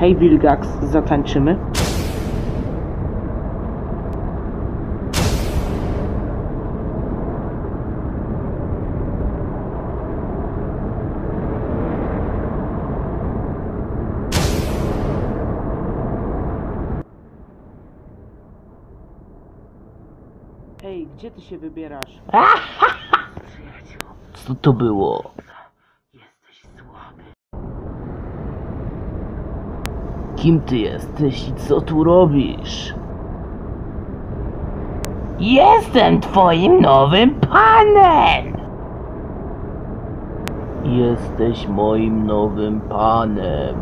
Hej Wilgax, zatańczymy? Ej, gdzie ty się wybierasz? Co to było? Jesteś słaby. Kim ty jesteś i co tu robisz? Jestem twoim nowym panem! Jesteś moim nowym panem.